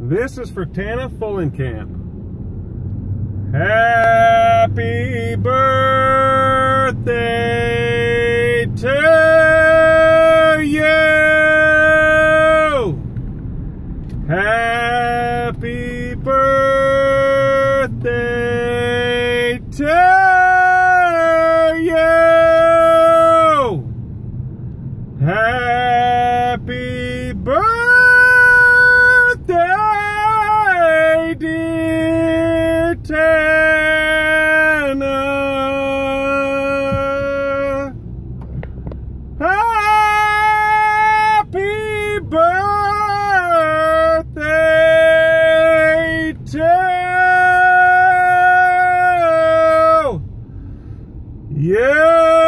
This is for Tanna Fullenkamp. Happy birthday to you! Happy birthday to you! Happy birthday! Cortana. Happy birthday to you.